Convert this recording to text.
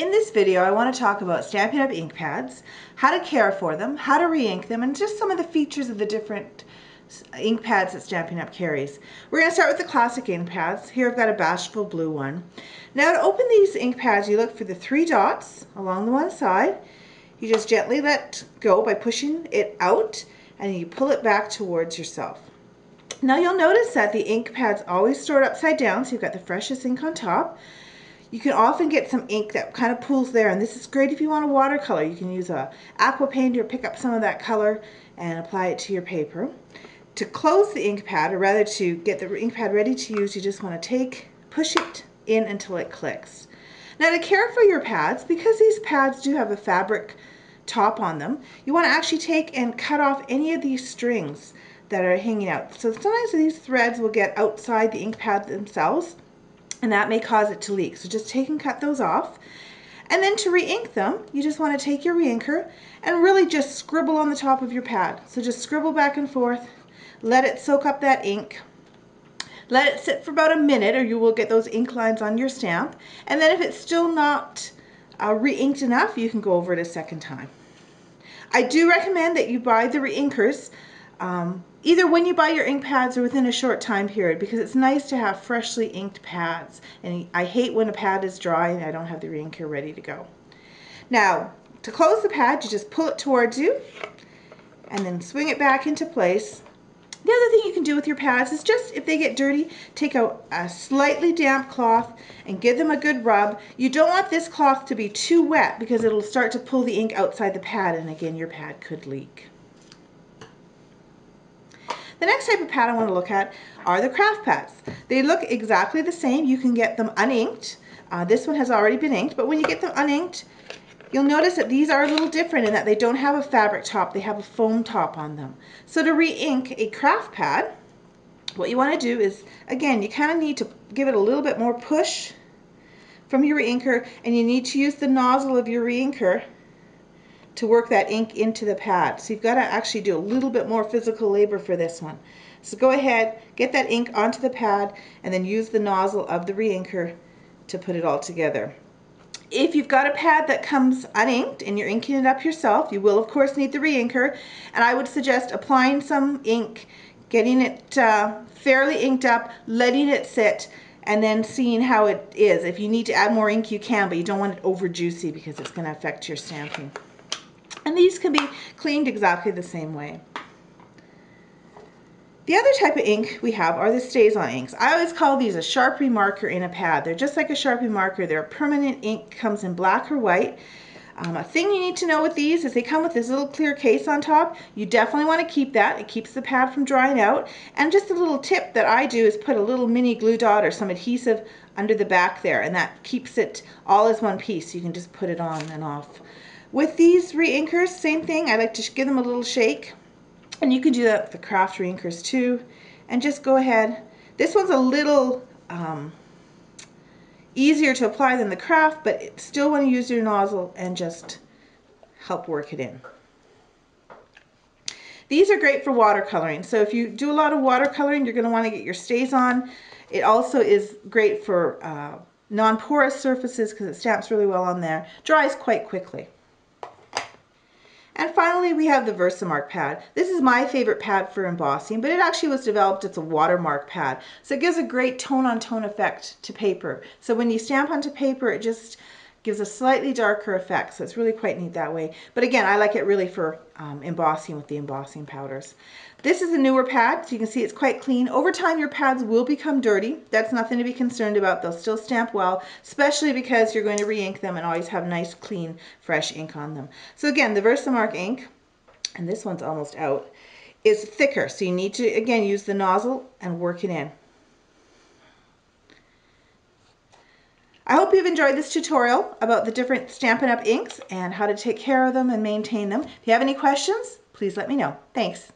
In this video, I want to talk about Stampin' Up! ink pads, how to care for them, how to re-ink them, and just some of the features of the different ink pads that Stampin' Up! carries. We're going to start with the classic ink pads. Here I've got a Bashful Blue one. Now to open these ink pads, you look for the three dots along the one side. You just gently let go by pushing it out, and you pull it back towards yourself. Now you'll notice that the ink pad's always stored upside down, so you've got the freshest ink on top. You can often get some ink that kind of pools there, and this is great if you want a watercolor. You can use a Aqua Painter pick up some of that color and apply it to your paper. To close the ink pad, or rather to get the ink pad ready to use, you just want to take, push it in until it clicks. Now to care for your pads, because these pads do have a fabric top on them, you want to actually take and cut off any of these strings that are hanging out. So sometimes these threads will get outside the ink pad themselves and that may cause it to leak. So just take and cut those off. And then to re-ink them, you just want to take your re-inker and really just scribble on the top of your pad. So just scribble back and forth, let it soak up that ink. Let it sit for about a minute or you will get those ink lines on your stamp. And then if it's still not uh, re-inked enough, you can go over it a second time. I do recommend that you buy the re-inkers um, either when you buy your ink pads or within a short time period because it's nice to have freshly inked pads and I hate when a pad is dry and I don't have the reinker ready to go. Now to close the pad you just pull it towards you and then swing it back into place. The other thing you can do with your pads is just if they get dirty take a, a slightly damp cloth and give them a good rub. You don't want this cloth to be too wet because it'll start to pull the ink outside the pad and again your pad could leak. The next type of pad I want to look at are the craft pads. They look exactly the same. You can get them uninked. Uh, this one has already been inked, but when you get them uninked, you'll notice that these are a little different in that they don't have a fabric top, they have a foam top on them. So to re-ink a craft pad, what you want to do is, again, you kind of need to give it a little bit more push from your re-inker, and you need to use the nozzle of your re-inker to work that ink into the pad. So you've got to actually do a little bit more physical labor for this one. So go ahead, get that ink onto the pad, and then use the nozzle of the re-inker to put it all together. If you've got a pad that comes uninked and you're inking it up yourself, you will of course need the re-inker, and I would suggest applying some ink, getting it uh, fairly inked up, letting it sit, and then seeing how it is. If you need to add more ink, you can, but you don't want it over juicy because it's going to affect your stamping. And these can be cleaned exactly the same way. The other type of ink we have are the StazOn inks. I always call these a Sharpie marker in a pad. They're just like a Sharpie marker. They're a permanent ink, comes in black or white. Um, a thing you need to know with these is they come with this little clear case on top. You definitely want to keep that. It keeps the pad from drying out. And just a little tip that I do is put a little mini glue dot or some adhesive under the back there and that keeps it all as one piece. You can just put it on and off. With these re-inkers, same thing. I like to give them a little shake. And you can do that with the craft re-inkers too. And just go ahead. This one's a little um, easier to apply than the craft, but still want to use your nozzle and just help work it in. These are great for watercoloring. So if you do a lot of watercoloring, you're going to want to get your StazOn. It also is great for uh, non-porous surfaces because it stamps really well on there. Dries quite quickly. And finally, we have the Versamark pad. This is my favorite pad for embossing, but it actually was developed as a watermark pad. So it gives a great tone-on-tone -tone effect to paper. So when you stamp onto paper, it just gives a slightly darker effect. So it's really quite neat that way. But again, I like it really for um, embossing with the embossing powders. This is a newer pad, so you can see it's quite clean. Over time, your pads will become dirty. That's nothing to be concerned about. They'll still stamp well, especially because you're going to re-ink them and always have nice, clean, fresh ink on them. So again, the Versamark ink, and this one's almost out, is thicker. So you need to, again, use the nozzle and work it in. I hope you've enjoyed this tutorial about the different Stampin' Up! inks and how to take care of them and maintain them. If you have any questions, please let me know. Thanks.